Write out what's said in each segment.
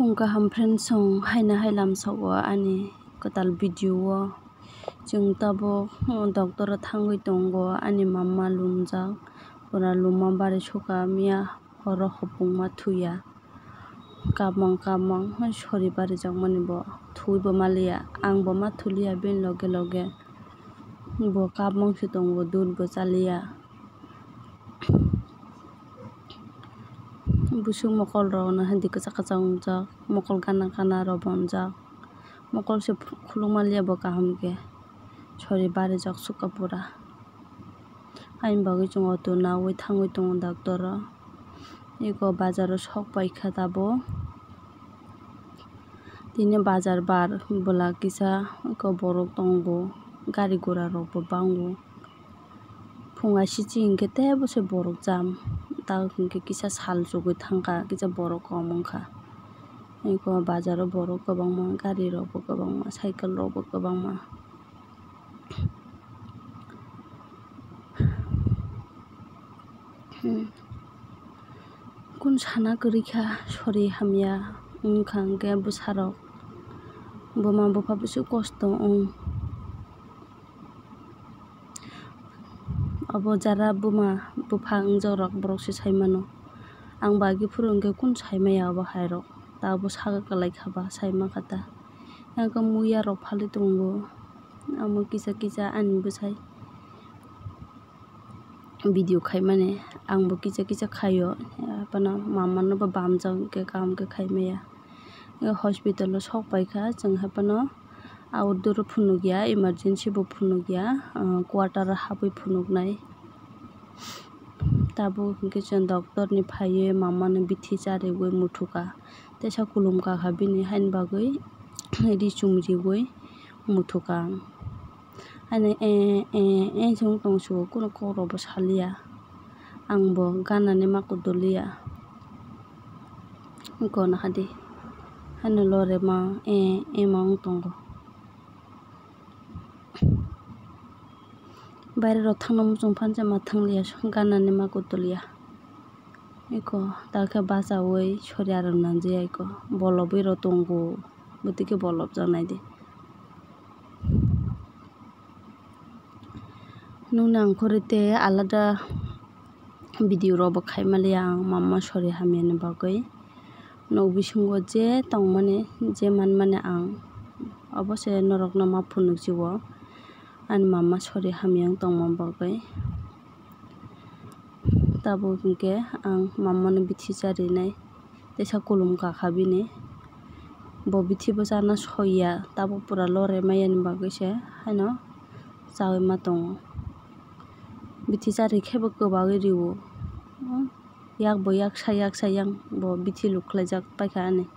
Phung kaham friend song haina hailam sago ani katal video o chwng tabo doctor thangui tongo ani mama lumjak pura luma bari suka mia oro hopongma thuya kabang kabang sori barijakmani bo thuoi bo maliya ang bo ma thuliya bini loge loge bo kabang si tongo dudh bo chaliya. Busuk mokol rok no hindi kwchak ungjak mokol gana gana rok bo unjak mokol se khulungmaliya bo kaham khe sori barijak suka pura haini bagui chwng auto nawui thangui tongo doctor o eko bazar o sok paikha tabo tini bazar bar bwla kisa eko borok tongo gari gora rok bo bango phung asijii hinkhe tebo se borok jam tei hinkhe kisa sal chugui thangkha kisa borok kom wngkha eko bazar o borok kwbangma gari rok bo kwbangma cycle rok bo kwbangma. Kunu sana kwrwi kha sori hamya wngkha hinkhe bwsarok buma bufa busuk kosto ong abo jara buma bufang jorok borok se sai mano ang bagi purung ke kun sai maya abo hairok ta abo saga kalai khaba sai ma khata yang ka muya rok phali tungo amo kisa kisa ani busai video খাই মানে আংবো কিচা কিচা খাইও পানা মামানো বা বামজাও কে কামকে খাইমায়া hospital সক পাইখা जोंहा পানো আউটডোর ফুনুগিয়া ইমার্জেন্সিবো ফুনুগিয়া কোয়ার্টার হাবই ফুনুগনাই tabu hingke chen doctor ni phaye mama ni bithi chari boi muthuka teisa kulum kakha bini hain bagoi ri chumri boi muthuka ane e e e chung tong su kuno koro bo salia ang bo gana ni makudulia ko na hadi hanu lore ma e e ma ung tong বাইরেরাও থানো মুসংফান যে মা থাংলিয়া গাননানে মা কতলিয়া এখো তাকে বাঁচাওই সরে আর না যে এখ বলবই রতঙ্গ গতিকে বলব জানাই দে নুন আংখরিতে আলাদা ভিডিও রব খাইমালি আং মাম্মা সরি হামিয়ানে বাগৈ নবিসঙ্গ যে তং মানে যে মান মানে আং অবশ্যই নরক না মাফুনুক জীব ani mama sori hamya tongma bagui tabo hinkhe ang mama no bithi charinai tesa kolomka kha bini bo bithi bwchana soi ya tabo pura lore maya ni bagui se haino chawui ma tongo bithi charikhe bo kwbagui rio yakbo yaksa yaksa yang bo bithi luklaijak paikha ani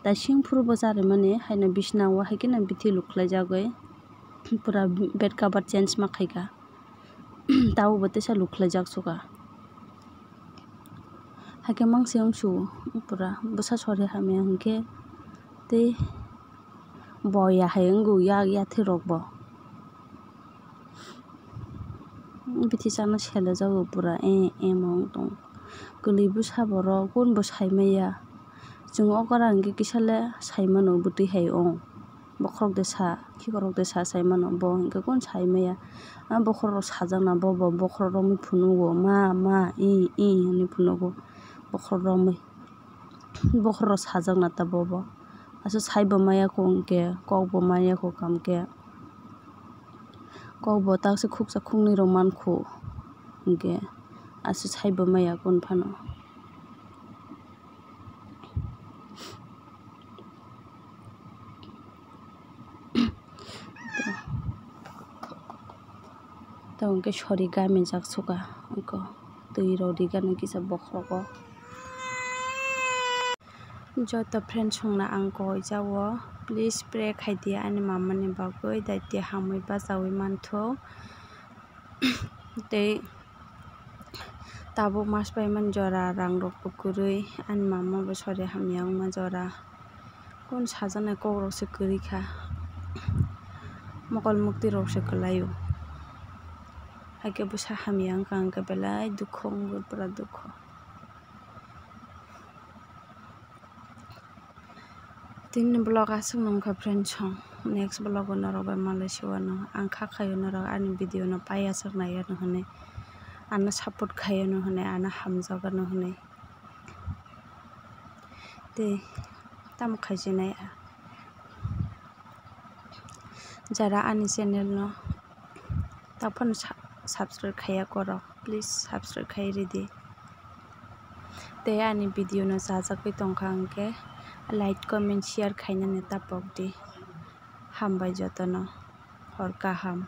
tai singfuru bo charimani haino bishna o haikhe bithi luklaijagui पूरा bed cover change में खेगा ताऊ बते से look ले जाग सुगा है के मंग same show पूरा बसा छोड़े हमें उनके ते बॉय या है उनको या या थे रोग बो बिती चाना छेल जाओ पूरा ए ए मंग तो गली बसा बरो कौन बसाई में या जो अगर अंगे किसले साइमन ओ बुती है ओं bokhorok de sa khikorok de sa sai mano bo hinkhe kunu sai maya bokhorok rok sajakna bobo bokhorok romoi phunugo ma ma e e hinui phunugo bokhorok romoi bokhorok rok sajakna ta bobo asa sai bo maya ko hinkhe kok bo maya ko kam khe kok bo taksa khuksa khungnui rok mankho hinkhe asa sai bo maya kunu fano. তেওঁ কি সৰিগা মেজাক চোকা ক তুই ৰদিগা নেকি বক্ৰক যত friend চংনা আং কৈ যাব please pray খাই দিয়া আনি মামানি বাগৈ দাইটি হামৈ বা যাৱৈ মানথৌ তে তাবো মাছ পাই ইমান জৰা ৰাং ৰক পুখুৰী আনি মামা বছৰে হামিয়াও মা জৰা কোন চাজানে কৌৰক চিকুৰী খা মকল মুক্তি ৰক চিকুলায়ো hake busa hamiang kang ke belai dukhong bur pura dukho tin blog asung nong ka friend chong next blog on ro ba malaysia no ang kha khayo no ro ani video no pai asuk na yer no hone ana support khayo no hone ana hamja ga no hone te tam khajinai যারা আনি channel ন তখন subscribe খাইয়া করক please subscribe খাই ready তে আনি video নাজাকি টংখাঙ্কে লাইক কমেন্ট শেয়ার খাইনা নেতা পক দি হাম বাই যতন হরকা হাম